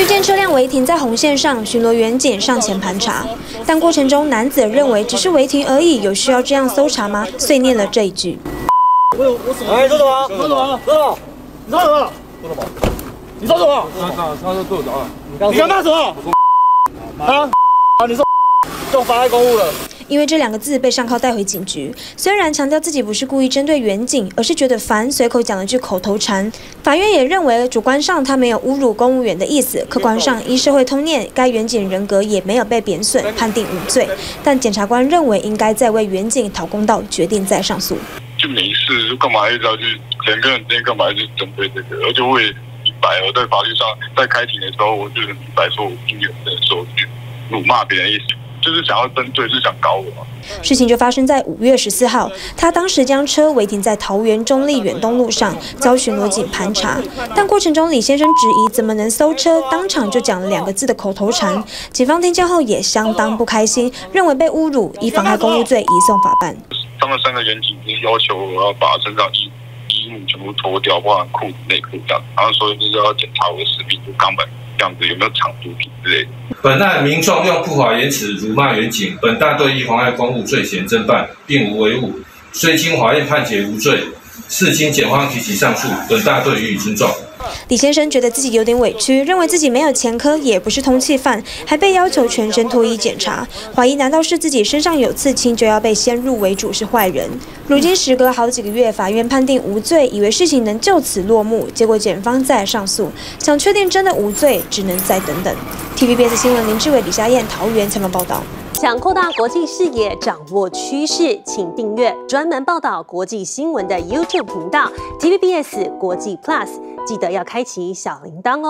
遇见车辆违停在红线上，巡逻员警上前盘查，但过程中男子认为只是违停而已，有需要这样搜查吗？碎念了这一句。我有我什么？哎，说什么？说什么？说什么？你说什么？说什么？你说什么？他他他说对我着了。你刚骂什么？啊？啊？你说动妨碍公务了？因为这两个字被上铐带回警局，虽然强调自己不是故意针对远警，而是觉得烦，随口讲了句口头禅。法院也认为，主观上他没有侮辱公务员的意思，客观上依社会通念，该远警人格也没有被贬损，判定无罪。但检察官认为应该再为远警讨公道，决定再上诉。就没事，干嘛一直要去人跟人之间干嘛去针对这个？而且我也明白，我在法律上在开庭的时候，我就很明白，说我并没有说去辱骂别人的意思。就是想要针对，是想搞我。事情就发生在五月十四号，他当时将车违停在桃园中立远东路上，遭巡逻警盘查。但过程中，李先生质疑怎么能搜车，当场就讲了两个字的口头禅。警方听见后也相当不开心，认为被侮辱，以妨害公务罪移送法办。他们三个人警是要求我要把身上衣衣物全部脱掉，包含裤子、内裤这样，然后说就是要检查我的食品就肛门这样子有没有藏毒品之类的。本案民众用不法言辞辱骂员警，本大队依妨碍公务罪嫌侦办，并无违误，虽经法院判决无罪，视经检方提起上诉，本大队予以尊重。李先生觉得自己有点委屈，认为自己没有前科，也不是通缉犯，还被要求全身脱衣检查，怀疑难道是自己身上有刺青就要被先入为主是坏人？如今时隔好几个月，法院判定无罪，以为事情能就此落幕，结果检方再上诉，想确定真的无罪，只能再等等。TVBS 新闻林志伟、李佳燕桃园采访报道。想扩大国际视野，掌握趋势，请订阅专门报道国际新闻的 YouTube 频道 TVBS 国际 Plus。记得要开启小铃铛哦。